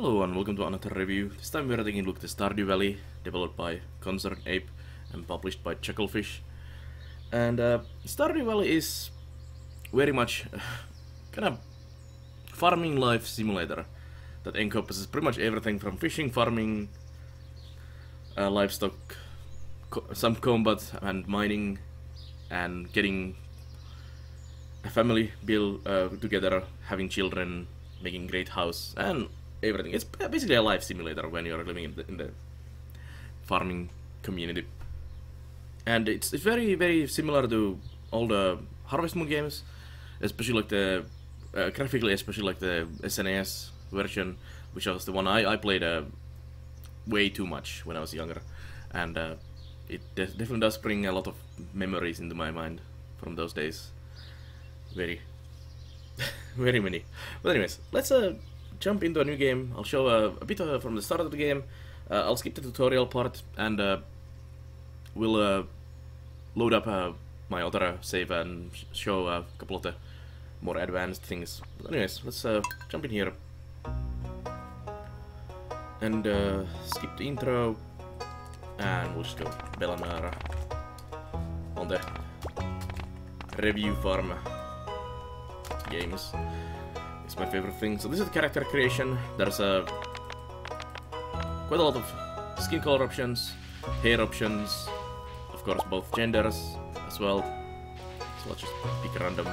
Hello and welcome to another review. This time we are taking a look at Stardew Valley, developed by ConcernedApe and published by Chucklefish. And uh, Stardew Valley is very much uh, kind of farming life simulator that encompasses pretty much everything from fishing, farming, uh, livestock, co some combat and mining, and getting a family build uh, together, having children, making great house, and everything. It's basically a life simulator when you're living in the, in the farming community. And it's, it's very, very similar to all the Harvest Moon games, especially like the, uh, graphically, especially like the SNES version, which was the one I, I played uh, way too much when I was younger. And uh, it de definitely does bring a lot of memories into my mind from those days. Very, very many. But anyways, let's uh, jump into a new game. I'll show uh, a bit uh, from the start of the game. Uh, I'll skip the tutorial part and uh, we'll load up my other save and show a couple of the more advanced things. But anyways, let's jump in here and uh, skip the intro and we'll just go Belannaer on the review farm games. It's my favorite thing. So this is character creation. There's a quite a lot of skin color options, hair options, of course both genders as well. So let's just pick random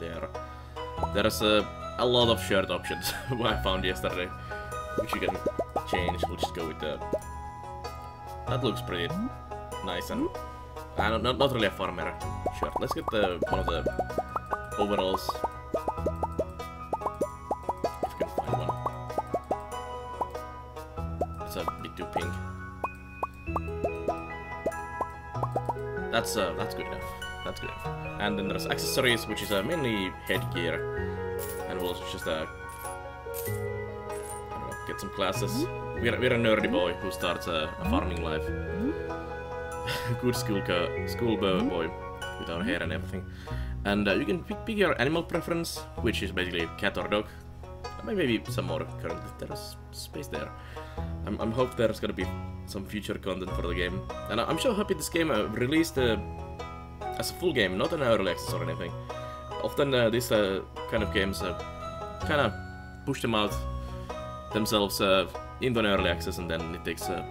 there. There's a, a lot of shirt options what I found yesterday, which you can change. We'll just go with the... That looks pretty nice and... Uh, not, not really a farmer shirt. Let's get the one of the overalls That's uh, that's good enough. That's good enough. And then there's accessories, which is uh, mainly headgear, and we'll just uh, I don't know, get some classes. We're we're a nerdy boy who starts uh, a farming life. good school school boy with our hair and everything. And uh, you can pick, pick your animal preference, which is basically cat or dog. Maybe some more currently. There's space there. I'm, I'm hope there's gonna be some future content for the game. And I'm so happy this game uh, released uh, as a full game, not an early access or anything. Often uh, these uh, kind of games uh, kind of push them out themselves into an early access and then it takes a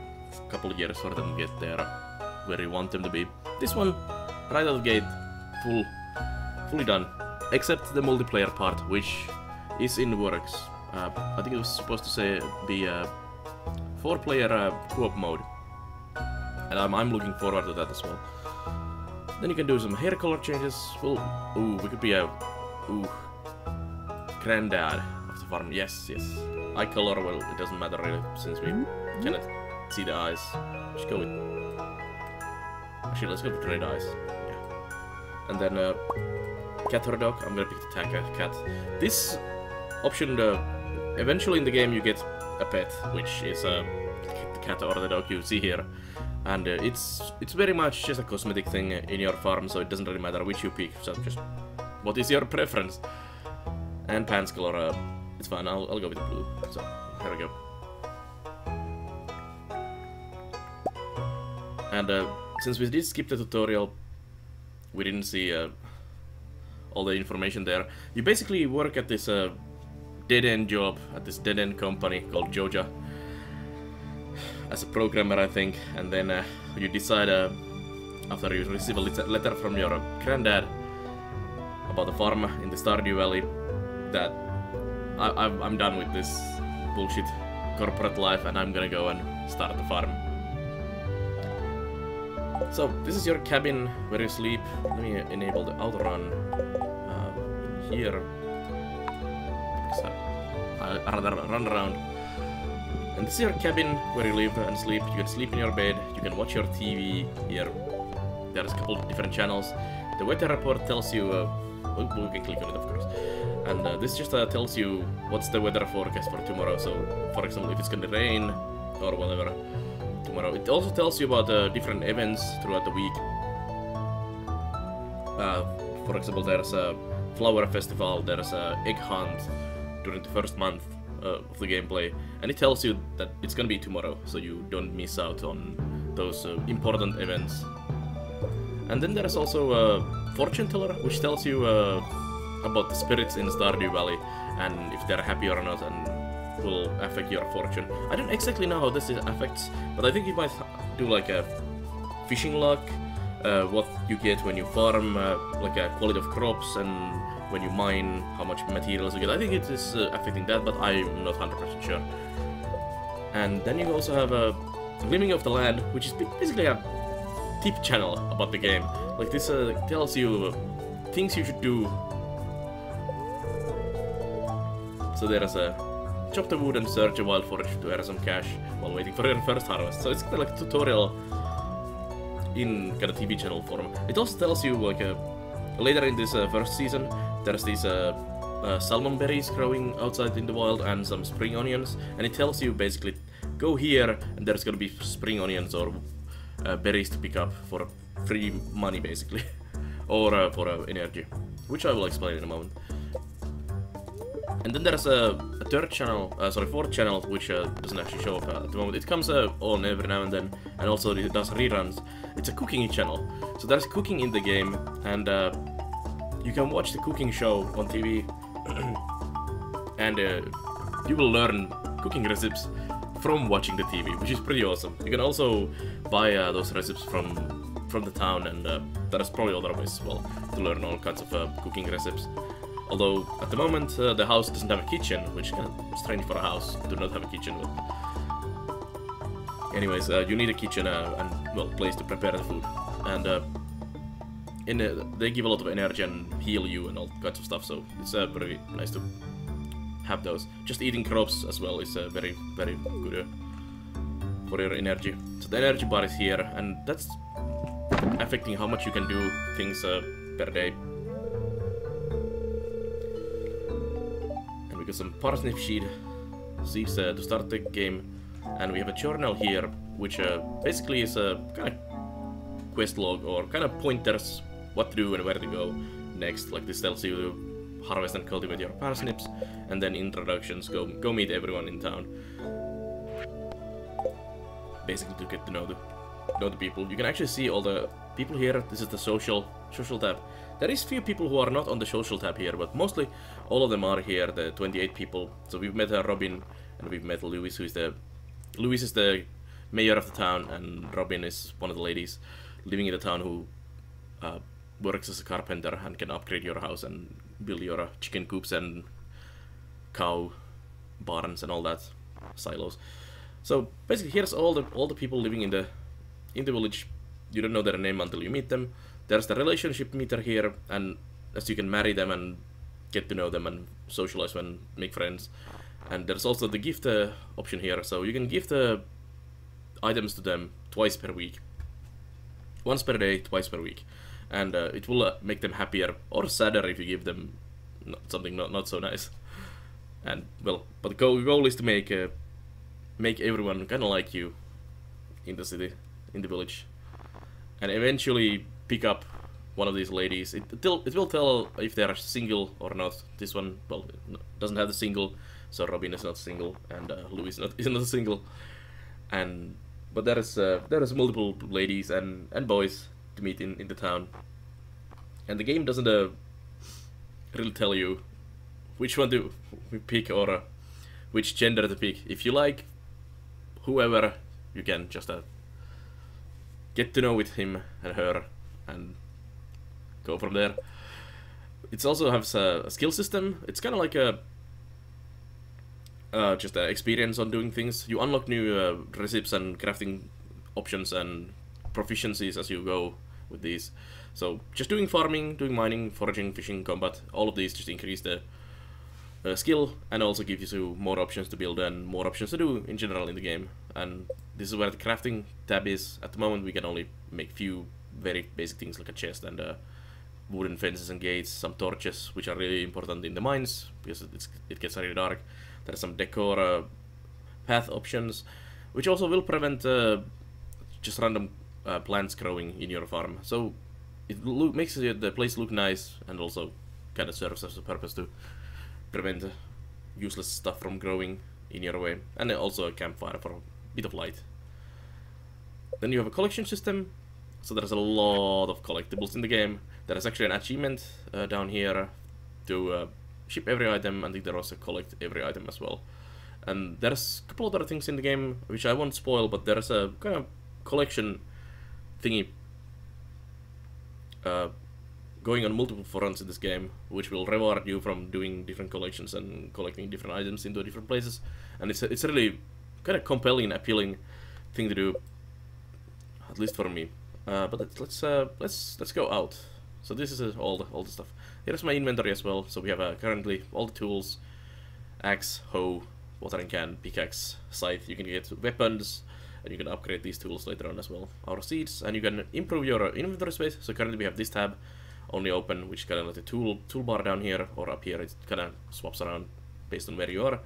couple of years for them to get there where you want them to be. This one, right out of the gate, full, fully done. Except the multiplayer part, which is in works. I think it was supposed to say be four-player uh, co-op mode. And I'm, I'm looking forward to that as well. Then you can do some hair color changes. Well, ooh, we could be a, ooh, granddad of the farm. Yes, yes. Eye color, well, it doesn't matter really, since we cannot see the eyes. Just go with, actually, let's go with red eyes. Yeah. And then, uh, cat or dog, I'm gonna pick the tanker cat. This option, uh, eventually in the game you get a pet, which is a cat or the dog you see here. And uh, it's it's very much just a cosmetic thing in your farm, so it doesn't really matter which you pick, so just what is your preference? And pants color, uh, it's fine, I'll, I'll go with blue. So, here we go. And uh, since we did skip the tutorial, we didn't see uh, all the information there. You basically work at this uh, dead-end job at this dead-end company called Joja as a programmer, I think, and then uh, you decide uh, after you receive a letter from your granddad about the farm in the Stardew Valley that I am done with this bullshit corporate life and I'm gonna go and start the farm. So this is your cabin where you sleep. Let me enable the outrun uh, here run around. And this is your cabin where you live and sleep. You can sleep in your bed, you can watch your TV here. There's a couple of different channels. The weather report tells you, uh, we can click on it of course. And uh, this just uh, tells you what's the weather forecast for tomorrow. So, for example, if it's gonna rain or whatever tomorrow. It also tells you about uh, different events throughout the week. Uh, for example, there's a flower festival, there's a egg hunt, during the first month uh, of the gameplay, and it tells you that it's gonna be tomorrow, so you don't miss out on those uh, important events. And then there's also a fortune teller, which tells you uh, about the spirits in Stardew Valley, and if they're happy or not, and will affect your fortune. I don't exactly know how this affects, but I think you might do like a fishing luck, uh, what you get when you farm, uh, like a quality of crops, and when you mine, how much materials you get. I think it is uh, affecting that, but I'm not 100% sure. And then you also have a Living of the Land, which is basically a tip channel about the game. Like this uh, tells you things you should do. So there's a chop the wood and search a wild forage to earn some cash while waiting for your first harvest. So it's kind of like a tutorial in kind of TV channel form. It also tells you like a later in this uh, first season, there's these uh, uh, salmon berries growing outside in the wild and some spring onions, and it tells you basically go here and there's gonna be spring onions or uh, berries to pick up for free money basically, or uh, for uh, energy, which I will explain in a moment. And then there's a, a third channel, uh, sorry, fourth channel, which uh, doesn't actually show up uh, at the moment. It comes on every now and then, and also it does reruns. It's a cooking channel. So there's cooking in the game, and you can watch the cooking show on TV, and uh, you will learn cooking recipes from watching the TV, which is pretty awesome. You can also buy those recipes from from the town, and there's probably other ways as well to learn all kinds of cooking recipes. Although, at the moment, uh, the house doesn't have a kitchen, which is kind of strange for a house to not have a kitchen. But anyways, uh, you need a kitchen uh, and, well, place to prepare the food. And uh, in they give a lot of energy and heal you and all kinds of stuff, so it's uh, very nice to have those. Just eating crops as well is uh, very, very good for your energy. So the energy bar is here, and that's affecting how much you can do things per day. And we got some parsnip seed seeds uh, to start the game, and we have a journal here, which uh, basically is a kind of quest log or kind of pointers what to do and where to go next. Like this tells you to harvest and cultivate your parsnips, and then introductions. Go go meet everyone in town. Basically to get to know the know the people. You can actually see all the people here. This is the social social tab. There is few people who are not on the social tab here, but mostly all of them are here, the 28 people. So we've met uh, Robin, and we've met Lewis, who is the... Lewis is the mayor of the town, and Robin is one of the ladies living in the town who uh, works as a carpenter and can upgrade your house and build your chicken coops and cow barns and all that silos. So basically, here's all the all the people living in the in the village. You don't know their name until you meet them there's the relationship meter here, and as you can marry them and get to know them and socialize and make friends. And there's also the gift uh, option here, so you can gift uh, items to them twice per week. Once per day, twice per week. And uh, it will uh, make them happier or sadder if you give them something not, not so nice. And, well, but the goal, goal is to make uh, make everyone kind of like you in the city, in the village. And eventually pick up one of these ladies. It, it will tell if they are single or not. This one, well, doesn't have the single, so Robin is not single, and uh, Lewis is not, is not single. And but there is uh, there is multiple ladies and and boys to meet in in the town, and the game doesn't uh, really tell you which one to pick or uh, which gender to pick. If you like whoever, you can just uh, get to know with him and her and go from there. It also has a, a skill system. It's kind of like a uh, just an experience on doing things. You unlock new uh, recipes and crafting options and proficiencies as you go with these. So just doing farming, doing mining, foraging, fishing, combat, all of these just increase the uh, skill and also gives you more options to build and more options to do in general in the game. And this is where the crafting tab is. At the moment we can only make few very basic things like a chest and uh, wooden fences and gates, some torches, which are really important in the mines because it gets really dark. There's some decor uh, path options, which also will prevent uh, just random uh, plants growing in your farm. So it makes the place look nice and also kind of serves as a purpose to prevent useless stuff from growing in your way, and also a campfire for a bit of light. Then you have a collection system, so there's a lot of collectibles in the game. There is actually an achievement uh, down here to uh, ship every item, and there also collect every item as well. And there's a couple other things in the game which I won't spoil, but there's a kind of collection thingy uh, going on multiple fronts in this game, which will reward you from doing different collections and collecting different items into different places. And it's it's really kind of compelling appealing thing to do, at least for me. Uh, but let's let's uh, let's let's go out. So this is all the all the stuff. Here's my inventory as well. So we have uh, currently all the tools, axe, hoe, watering can, pickaxe, scythe. You can get weapons, and you can upgrade these tools later on as well. Our seeds, and you can improve your inventory space. So currently we have this tab only open, which kind of like the tool toolbar down here or up here. It kind of swaps around based on where you are,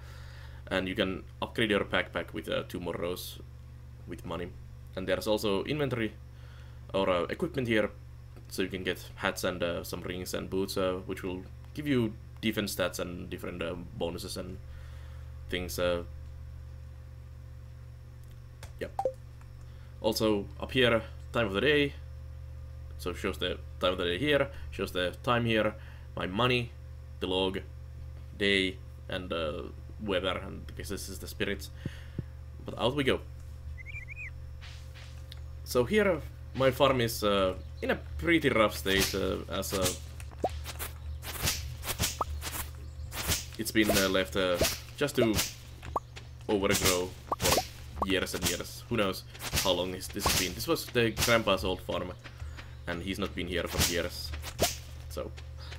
and you can upgrade your backpack with uh, two more rows with money. And there's also inventory or uh, equipment here, so you can get hats and uh, some rings and boots, uh, which will give you defense stats and different uh, bonuses and things. Uh, yep. Also up here, time of the day, so shows the time of the day here, shows the time here, my money, the log, day, and uh, weather, and because this is the spirits. But out we go. So here my farm is uh, in a pretty rough state uh, as a... It's been uh, left uh, just to overgrow years and years. Who knows how long this, this has been. This was the grandpa's old farm and he's not been here for years. So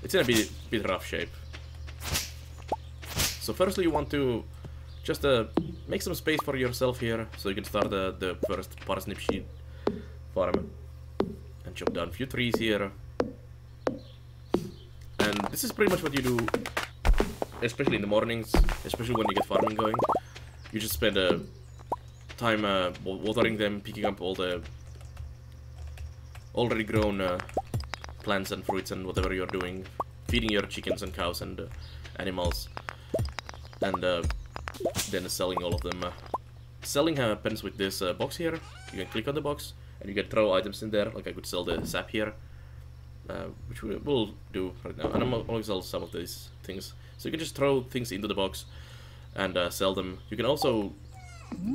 it's in a bit, bit rough shape. So firstly you want to just uh, make some space for yourself here, so you can start uh, the first parsnip sheet farm. And chop down a few trees here. And this is pretty much what you do, especially in the mornings, especially when you get farming going. You just spend uh, time uh, watering them, picking up all the already grown uh, plants and fruits and whatever you're doing, feeding your chickens and cows and uh, animals, and uh, then selling all of them. Uh, selling happens with this uh, box here. You can click on the box and you can throw items in there. Like I could sell the sap here, which we will do right now. And I'm going to sell some of these things. So you can just throw things into the box and sell them. You can also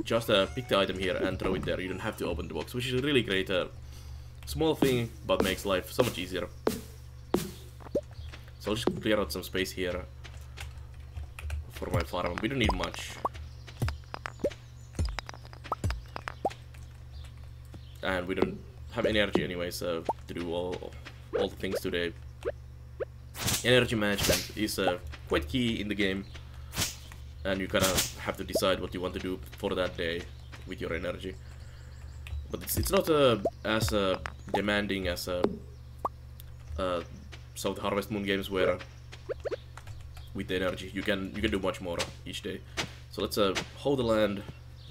just pick the item here and throw it there. You don't have to open the box, which is a really great Small thing, but makes life so much easier. So I'll just clear out some space here for my farm. We don't need much. And we don't have any energy anyway, so to do all, all the things today. Energy management is uh, quite key in the game. And you kind of have to decide what you want to do for that day with your energy. But it's, it's not uh, as uh, demanding as uh, uh, some Harvest Moon games where with the energy you can you can do much more each day. So let's uh, hold the land.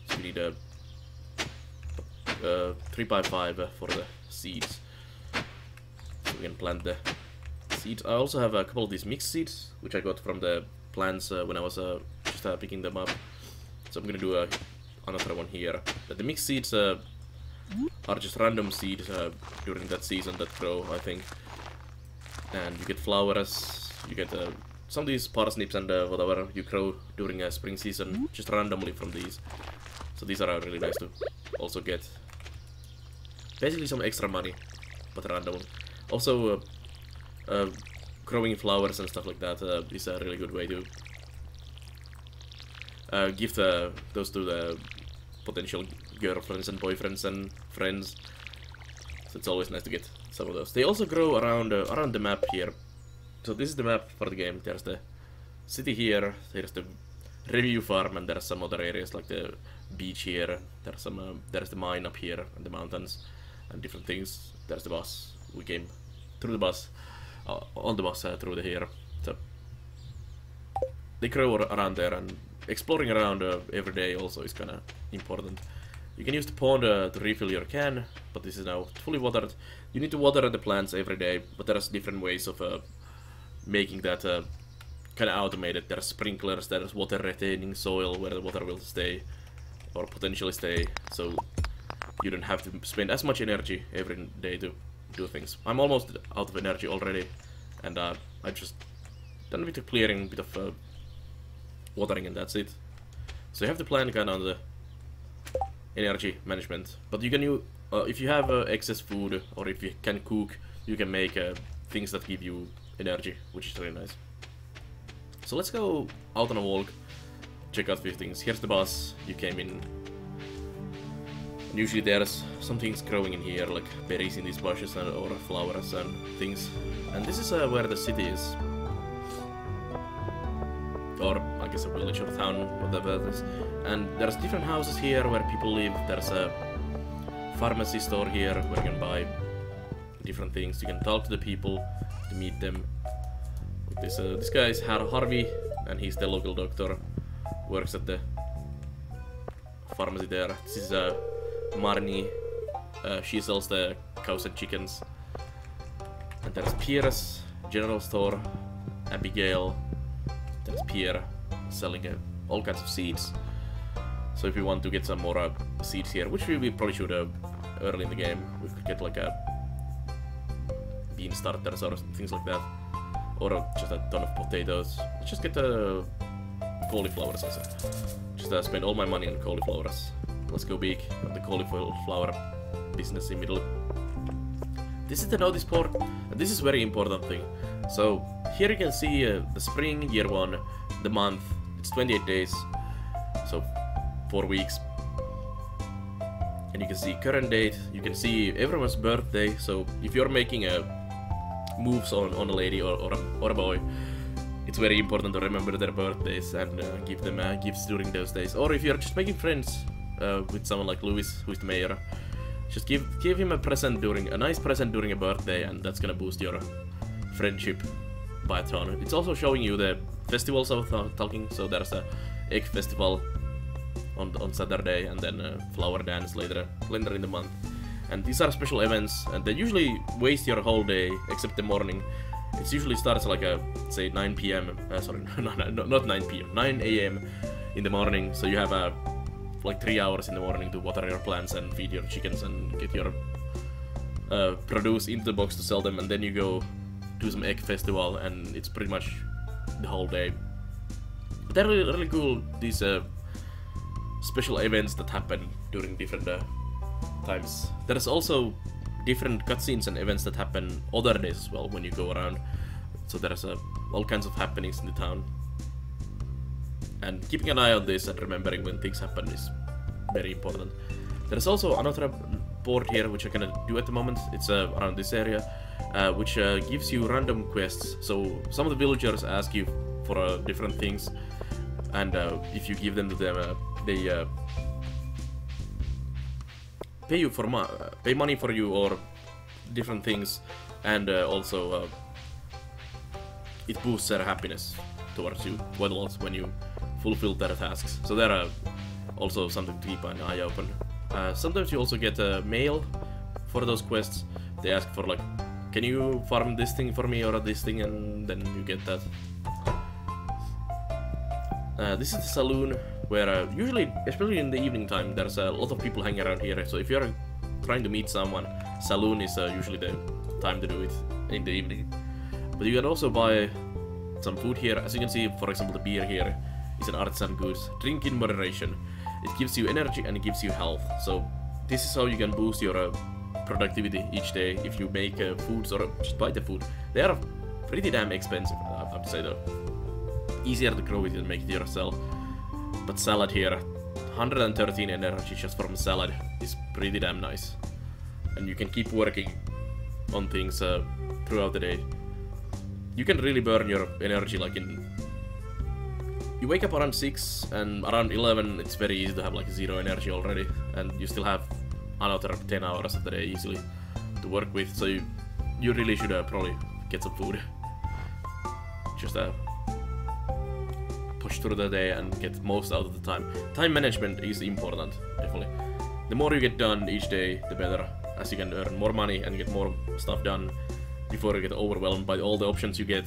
So we need a uh, 3 by 5 uh, for the seeds. So we can plant the seeds. I also have a couple of these mixed seeds, which I got from the plants uh, when I was uh, uh, picking them up. So I'm gonna do a, another one here. But the mixed seeds uh, are just random seeds uh, during that season that grow, I think. And you get flowers, you get uh, some of these parsnips and uh, whatever you grow during a spring season, just randomly from these. So these are really nice to also get. Basically some extra money, but random. Also, uh, uh, growing flowers and stuff like that uh, is a really good way to give the, those to the potential girlfriends and boyfriends and friends. So it's always nice to get some of those. They also grow around uh, around the map here. So this is the map for the game. There's the city here. There's the review farm, and there's some other areas like the beach here. There's some. Uh, there's the mine up here and the mountains and different things. There's the bus. We came through the bus, uh, on the bus uh, through the here. So they grow around there, and exploring around uh, every day also is kind of important. You can use the pond uh, to refill your can, but this is now fully watered. You need to water the plants every day, but there's different ways of uh, making that uh, kind of automated. There's sprinklers, there's water retaining soil where the water will stay or potentially stay, so you don't have to spend as much energy every day to do things. I'm almost out of energy already, and uh, I just done a bit of clearing, a bit of uh, watering, and that's it. So you have to plan kind of on the energy management. But you can uh, if you have uh, excess food, or if you can cook, you can make uh, things that give you energy, which is really nice. So let's go out on a walk, check out a few things. Here's the bus, you came in. And usually there's some things growing in here, like berries in these bushes and, or flowers and things. And this is uh, where the city is. Or, I guess a village or town, whatever it is. And there's different houses here where people live. There's a pharmacy store here where you can buy different things. You can talk to the people to meet them. This uh, this guy is Har Harvey, and he's the local doctor. Works at the pharmacy there. This is uh, Marnie. Uh, she sells the cows and chickens. And there's Pierre's, general store. Abigail. There's Pierre selling uh, all kinds of seeds. So if we want to get some more uh, seeds here, which we, probably should have early in the game, we could get like a bean starters or things like that. Or just a ton of potatoes. Let's just get the cauliflowers also. Just uh, spend all my money on cauliflowers. Let's go big on the cauliflower business in middle. This is the notice. This is very important thing. So here you can see uh, the spring, year one, the month. It's 28 days. So four weeks. And you can see current date. You can see everyone's birthday. So if you're making a moves on, on a lady or, or, a, or a boy, it's very important to remember their birthdays and uh, give them uh, gifts during those days. Or if you're just making friends uh, with someone like Lewis, who's the mayor, just give give him a present during a nice present during a birthday, and that's gonna boost your friendship ton. It's also showing you the festivals I was talking. So there's a egg festival on on Saturday, and then a flower dance later later in the month. And these are special events, and they usually waste your whole day, except the morning. It usually starts like a say 9 p.m. Uh, sorry, no, no, not 9 p.m. 9 a.m. in the morning. So you have a like three hours in the morning to water your plants and feed your chickens and get your uh, produce into the box to sell them, and then you go do some egg festival, and it's pretty much the whole day. But they're really, really cool. These uh, special events that happen during different uh, times. There's also different cutscenes and events that happen other days as well when you go around. So there's uh, all kinds of happenings in the town. And keeping an eye on this and remembering when things happen is very important. There's also another board here which I cannot do at the moment. It's uh, around this area, uh, which uh, gives you random quests. So some of the villagers ask you for uh, different things, and uh, if you give them to them, uh, they pay you for mo pay money for you or different things, and also it boosts their happiness towards you quite a lot when you fulfill their tasks. So there are also something to keep an eye open. Uh, sometimes you also get a mail for those quests. They ask for like, can you farm this thing for me or this thing, and then you get that. Uh, this is the saloon where uh, usually, especially in the evening time, there's a lot of people hanging around here. So if you're trying to meet someone, saloon is uh, usually the time to do it in the evening. But you can also buy some food here. As you can see, for example, the beer here is an artisan goods. Drink in moderation. It gives you energy and it gives you health. So this is how you can boost your uh, productivity each day if you make uh, foods or just buy the food. They are pretty damn expensive, I to say though. Easier to grow it and make it yourself. But salad here, 113 energy just from salad is pretty damn nice. And you can keep working on things uh, throughout the day. You can really burn your energy like in you wake up around 6 and around 11 it's very easy to have like zero energy already and you still have another 10 hours the day easily to work with so you, you really should uh, probably get some food. Just uh, push through the day and get most out of the time. Time management is important definitely. The more you get done each day the better as you can earn more money and get more stuff done before you get overwhelmed by all the options you get.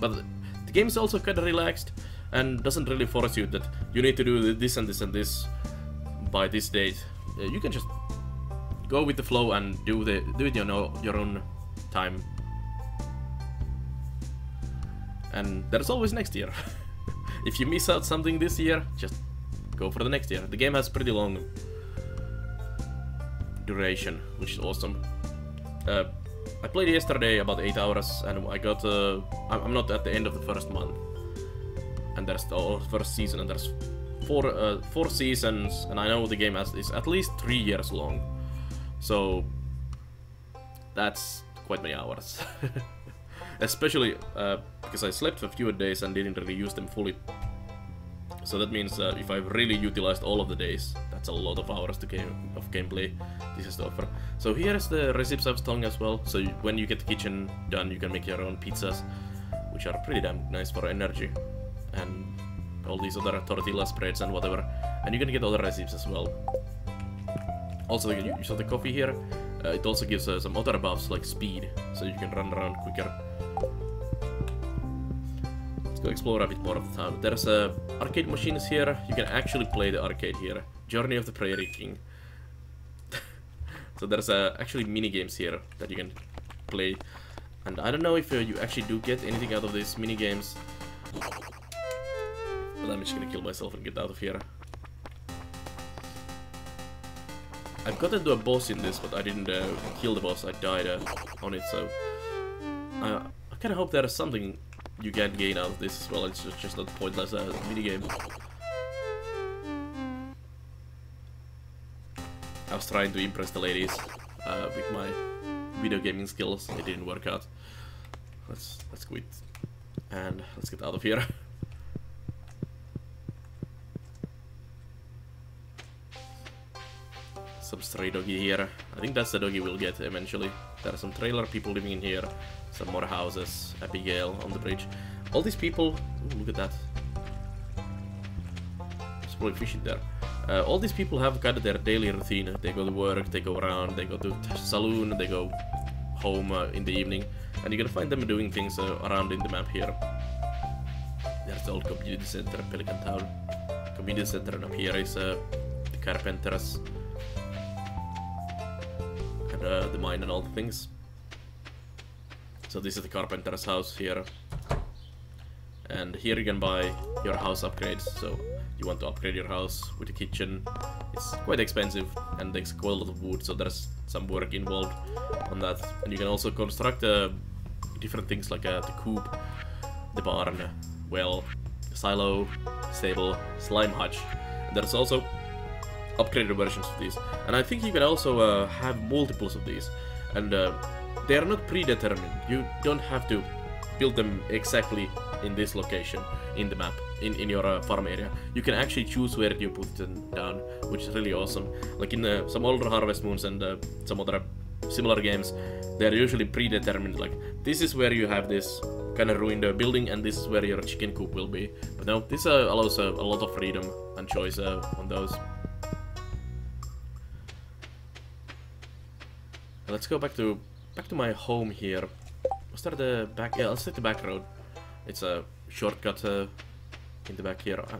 But the game is also kind of relaxed and doesn't really force you that you need to do this and this and this by this date. Uh, you can just go with the flow and do the do it you know your own time. And there's always next year. if you miss out something this year, just go for the next year. The game has pretty long duration, which is awesome. Uh, I played yesterday about 8 hours and I got... Uh, I'm not at the end of the first month. And there's the first season and there's four, uh, four seasons and I know the game has, is at least 3 years long. So... That's quite many hours. Especially uh, because I slept for fewer days and didn't really use them fully. So that means uh, if I've really utilized all of the days, that's a lot of hours to game of gameplay this is the offer. So here's the recipes I was telling as well. So you, when you get the kitchen done, you can make your own pizzas, which are pretty damn nice for energy. And all these other tortilla spreads and whatever. And you can get other recipes as well. Also, you, saw the coffee here. Uh, it also gives uh, some other buffs like speed, so you can run around quicker. Let's go explore a bit more of the town. There's uh, arcade machines here. You can actually play the arcade here. Journey of the Prairie King. so there's uh, actually mini games here that you can play. And I don't know if uh, you actually do get anything out of these mini games. But I'm just gonna kill myself and get out of here. I've gotten to do a boss in this, but I didn't uh, kill the boss. I died uh, on it, so... I kind of hope there is something you can gain out of this as well. It's just, just not pointless uh, minigame. I was trying to impress the ladies uh, with my video gaming skills. It didn't work out. Let's let's quit and let's get out of here. some stray doggy here. I think that's the doggy we'll get eventually. There are some trailer people living in here. Some more houses. Abigail on the bridge. All these people... Ooh, look at that. There's probably fish in there. Uh, all these people have kind of their daily routine. They go to work, they go around, they go to the saloon, they go home uh, in the evening. And you're gonna find them doing things uh, around in the map here. There's the old community center, Pelican Town. Community center, and up here is uh, the Carpenters. Uh, the mine and all the things. So this is the Carpenter's house here. And here you can buy your house upgrades. So you want to upgrade your house with a kitchen. It's quite expensive and takes quite a lot of wood, so there's some work involved on that. And you can also construct uh, different things like uh, the coop, the barn, well, silo, stable, slime hutch. And there's also upgraded versions of these. And I think you can also uh, have multiples of these. And uh, they are not predetermined. You don't have to build them exactly in this location in the map in, in your uh, farm area you can actually choose where you put them down which is really awesome like in uh, some older harvest moons and uh, some other similar games they're usually predetermined like this is where you have this kind of ruined uh, building and this is where your chicken coop will be but no this uh, allows uh, a lot of freedom and choice on those let's go back to back to my home here was there the back yeah let's take the back road it's a shortcut uh, in the back here. I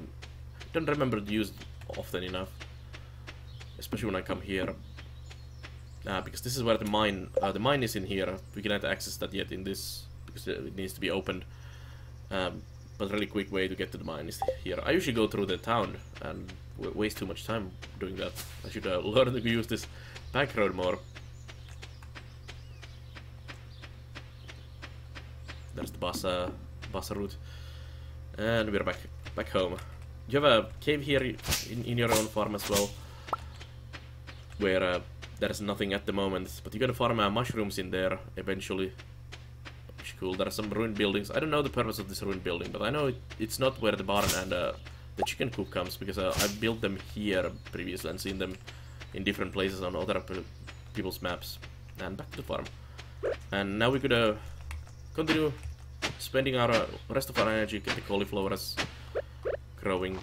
don't remember to use often enough, especially when I come here. Uh, because this is where the mine, uh, the mine is in here. We cannot access that yet in this because it needs to be opened. Um, but really quick way to get to the mine is here. I usually go through the town and waste too much time doing that. I should uh, learn to use this back road more. There's the bus. Uh, route. And we're back back home. You have a cave here in, in your own farm as well, where uh, there's nothing at the moment, but you can farm uh, mushrooms in there eventually. Which cool. There are some ruined buildings. I don't know the purpose of this ruined building, but I know it, it's not where the barn and uh, the chicken coop comes, because uh, I built them here previously and seen them in different places on other people's maps. And back to the farm. And now we could uh, continue spending our uh, rest of our energy get the cauliflowers growing.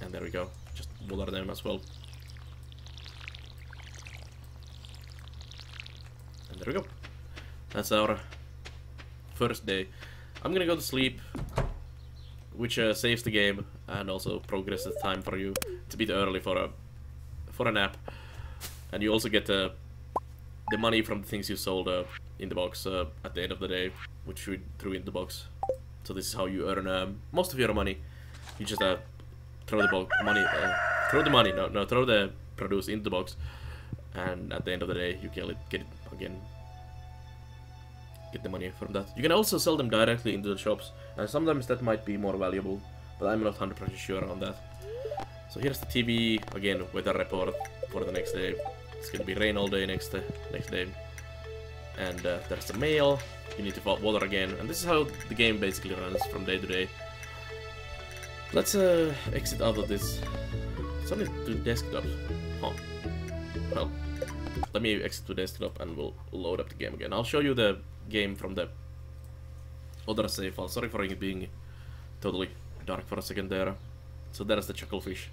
And there we go. Just water them as well. And there we go. That's our first day. I'm gonna go to sleep, which uh, saves the game and also progresses time for you. It's a bit early for a for a nap, and you also get uh, the money from the things you sold uh, in the box uh, at the end of the day, which we threw in the box. So this is how you earn um, most of your money. You just uh, throw the money, uh, throw the money, no, no, throw the produce into the box, and at the end of the day you it, get it again get the money from that. You can also sell them directly into the shops, and sometimes that might be more valuable, but I'm not 100% sure on that. So here's the TV, again, weather report for the next day. It's gonna be rain all day next, uh, next day. And uh, there's the mail, you need to vote water again, and this is how the game basically runs from day to day. Let's uh, exit out of this. Only to desktop. Huh. Well, let me exit to desktop and we'll load up the game again. I'll show you the game from the other save file. Sorry for it being totally dark for a second there. So there's the Chucklefish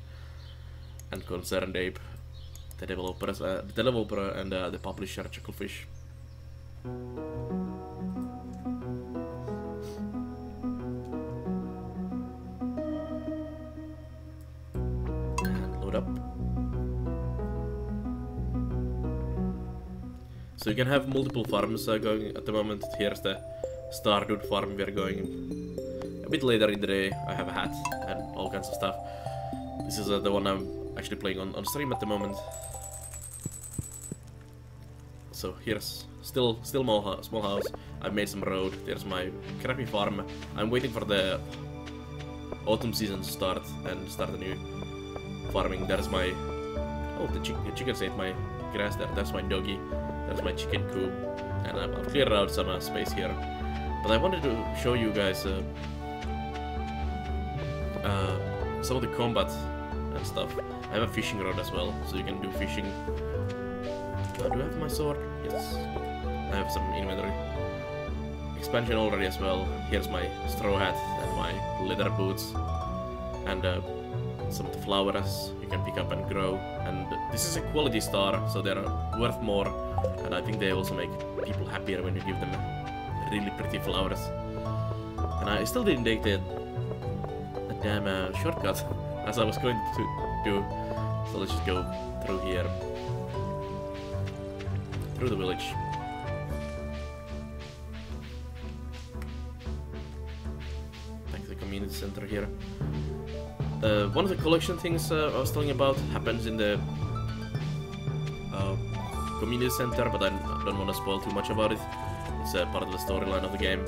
and ConcernedApe, the developers, uh, the developer and uh, the publisher Chucklefish. So you can have multiple farms uh, going at the moment. Here's the Stardude farm we're going a bit later in the day. I have a hat and all kinds of stuff. This is uh, the one I'm actually playing on, on stream at the moment. So here's still still small, small house. I've made some road. There's my crappy farm. I'm waiting for the autumn season to start and start a new farming. There's my oh the, chick the chickens ate my grass there. That's my doggy. That's my chicken coop. And I've, I've cleared out some uh, space here. But I wanted to show you guys uh, uh, some of the combat and stuff. I have a fishing rod as well, so you can do fishing. Uh, do I have my sword? Yes. I have some inventory. Expansion already as well. Here's my straw hat and my leather boots. And uh, some flowers you can pick up and grow. And this is a quality star, so they're worth more and I think they also make people happier when you give them really pretty flowers. And I still didn't take the, the damn uh, shortcut as I was going to do. So let's just go through here. Through the village. Center here. Uh, one of the collection things uh, I was telling about happens in the uh, community center, but I don't want to spoil too much about it. It's uh, part of the storyline of the game.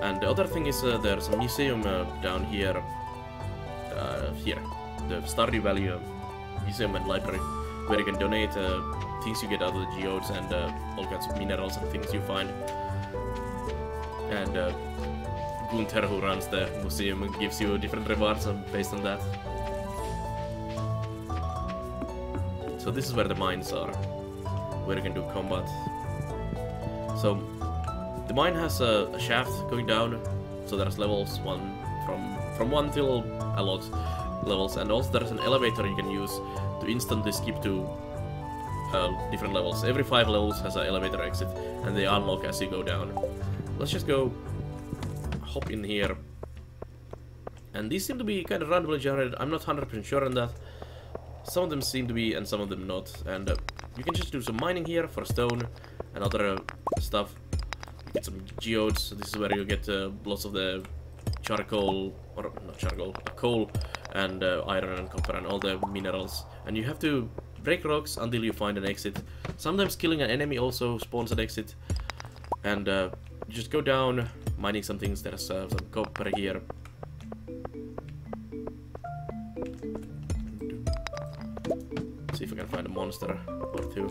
And the other thing is uh, there's a museum uh, down here, uh, here, the Stardew Valley Museum and Library, where you can donate things you get out of the geodes and all kinds of minerals and things you find. And Gunther, who runs the museum, gives you different rewards based on that. So this is where the mines are where you can do combat. So the mine has a, a, shaft going down, so there's levels one from from one till a lot levels, and also there's an elevator you can use to instantly skip to uh, different levels. Every five levels has an elevator exit, and they unlock as you go down. Let's just go hop in here. And these seem to be kind of randomly generated. I'm not 100% sure on that. Some of them seem to be, and some of them not. And uh, you can just do some mining here for stone and other uh, stuff. You get some geodes. This is where you get uh, lots of the charcoal, or not charcoal, coal and uh, iron and copper and all the minerals. And you have to break rocks until you find an exit. Sometimes killing an enemy also spawns an exit. And uh, just go down, mining some things. There's uh, some copper here. See if I can find a monster or two.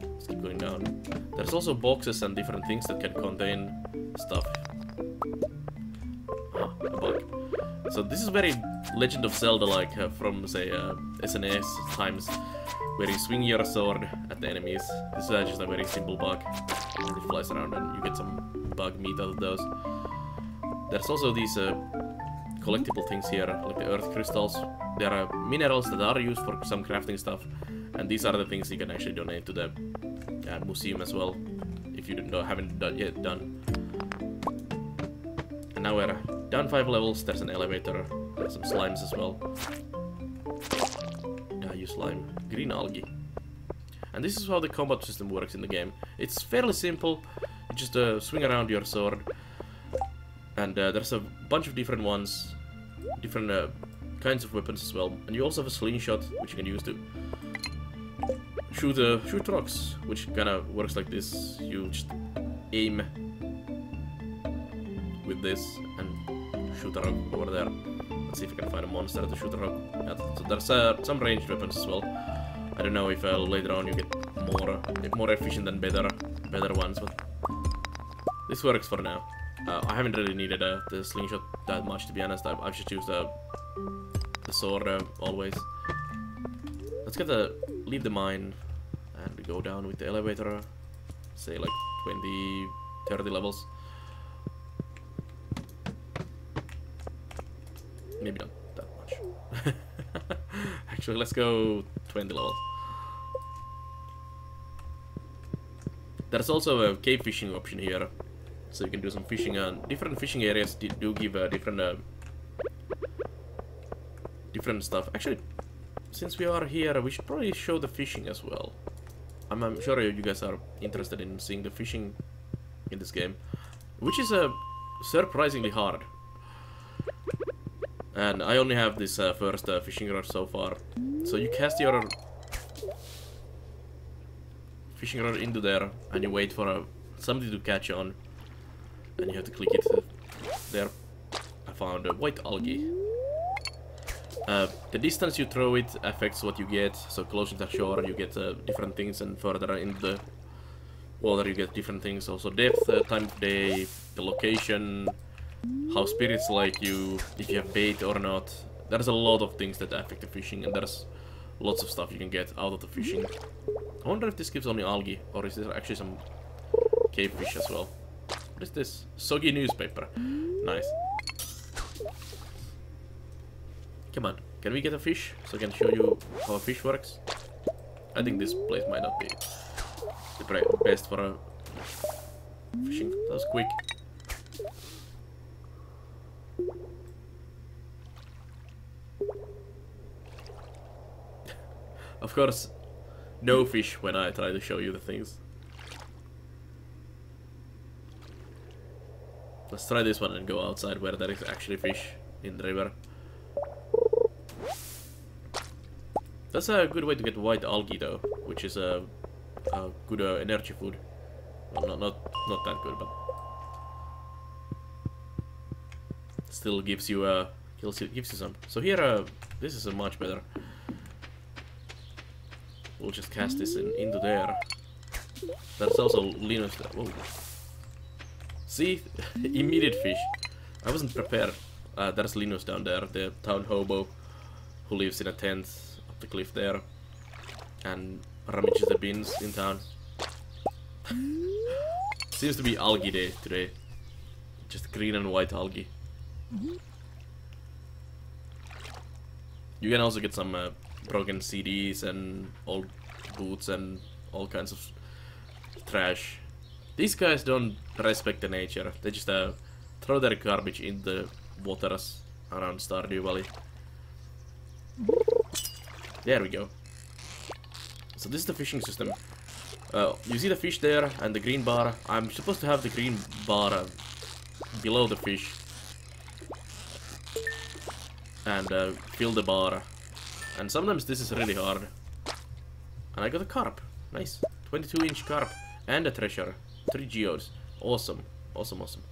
Let's keep going down. There's also boxes and different things that can contain stuff. Ah, a bug. So this is very Legend of Zelda-like uh, from, say, uh, SNES times, where you swing your sword at the enemies. This is just a very simple bug. It flies around and you get some bug meat out of those. There's also these uh, collectible things here, like the earth crystals. There are minerals that are used for some crafting stuff, and these are the things you can actually donate to the uh, museum as well, if you don't, haven't done yet done. And now we're down five levels, there's an elevator, there's some slimes as well. Yeah, you slime. Green algae. And this is how the combat system works in the game. It's fairly simple, you just uh, swing around your sword, and uh, there's a bunch of different ones, different uh, kinds of weapons as well. And you also have a slingshot, which you can use to shoot uh, shoot rocks, which kind of works like this. You just aim with this shoot a rock over there. Let's see if I can find a monster to shoot a rock at. So there's uh, some ranged weapons as well. I don't know if uh, later on you get more more efficient and better better ones, but this works for now. Uh, I haven't really needed uh, the slingshot that much, to be honest. I've, I've just used the sword uh, always. Let's get the leave the mine and go down with the elevator. Say like 20, 30 levels. Maybe not that much. Actually, let's go 20 level. There's also a cave fishing option here, so you can do some fishing. And different fishing areas do give uh, different uh, different stuff. Actually, since we are here, we should probably show the fishing as well. I'm, I'm sure you guys are interested in seeing the fishing in this game, which is uh, surprisingly hard. And I only have this uh, first uh, fishing rod so far. So you cast your fishing rod into there, and you wait for uh, to catch on. And you have to click it there. I found a white algae. Uh, the distance you throw it affects what you get, so closer to shore you get uh, different things, and further in the water you get different things. Also depth, uh, time of day, the location, how spirits like you, if you have bait or not. There's a lot of things that affect the fishing, and there's lots of stuff you can get out of the fishing. I wonder if this gives only algae, or is there actually some cave fish as well. What is this? Soggy newspaper. Nice. Come on, can we get a fish so I can show you how a fish works? I think this place might not be the best for a fishing. That was quick. Of course, no fish when I try to show you the things. Let's try this one and go outside where there is actually fish in the river. That's a good way to get white algae though, which is a, a good uh, energy food. Well, not, not, not that good, but still gives you uh, gives you some. So here, uh, this is a much better. We'll just cast this in, into there. That's also Linus. Whoa. See? Immediate fish. I wasn't prepared. Uh, there's Linus down there, the town hobo, who lives in a tent up the cliff there and rummages the bins in town. Seems to be algae day today. Just green and white algae. You can also get some uh, broken CDs and old boots and all kinds of trash. These guys don't respect the nature. They just uh, throw their garbage in the waters around Stardew Valley. There we go. So this is the fishing system. Uh, you see the fish there and the green bar. I'm supposed to have the green bar uh, below the fish. And uh, fill the bar. And sometimes this is really hard. And I got a carp. Nice. 22 inch carp. And a treasure. 3 geodes. Awesome. Awesome, awesome.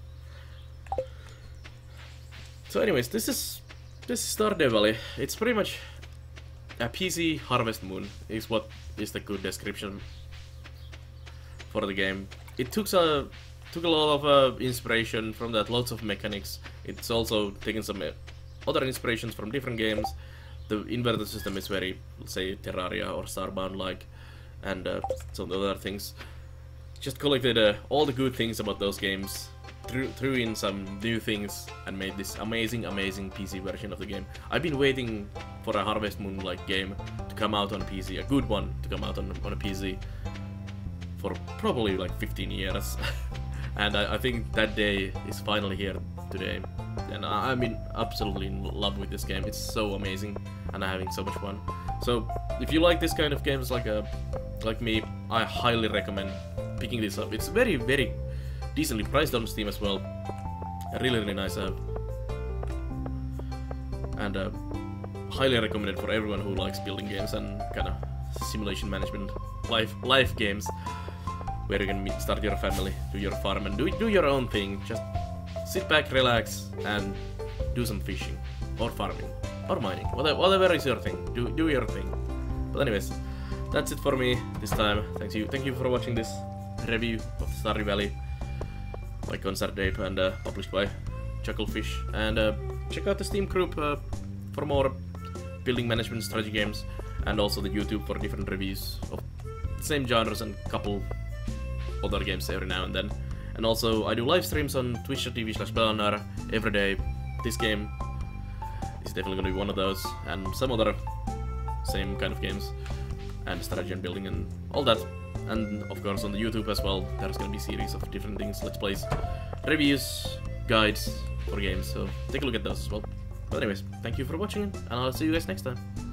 So anyways, this is... This is Stardew Valley. It's pretty much a PC Harvest Moon is what is the good description for the game. It took a took a lot of uh, inspiration from that, lots of mechanics. It's also taken some uh, other inspirations from different games. The inverted system is very, say, Terraria or Starbound-like, and uh, some other things. Just collected uh, all the good things about those games threw, threw in some new things and made this amazing, amazing PC version of the game. I've been waiting for a Harvest Moon-like game to come out on PC, a good one to come out on, on a PC for probably like 15 years. and I, I, think that day is finally here. today. And I, I'm in absolutely in love with this game. It's so amazing, and I'm having so much fun. So if you like this kind of games like a like me, I highly recommend picking this up. It's very very decently priced on Steam as well. Really really nice. Uh, and uh, highly recommended for everyone who likes building games and kind of simulation management life life games where you can start your family, do your farm, and do do your own thing. Just sit back, relax, and do some fishing or farming or mining, whatever, is your thing. Do do your thing. But anyways, that's it for me this time. Thank you, thank you for watching this review of Stardew Valley by ConcernedApe and uh, published by Chucklefish. And uh, check out the Steam group uh, for more building management strategy games, and also the YouTube for different reviews of same genres and couple other games every now and then. And also, I do live streams on twitch.tv slash Belannaer every day. This game is definitely gonna be one of those, and some other same kind of games, and strategy and building and all that. And of course, on the YouTube as well, there's gonna be series of different things, let's plays, reviews, guides for games, so take a look at those as well. But anyways, thank you for watching, and I'll see you guys next time.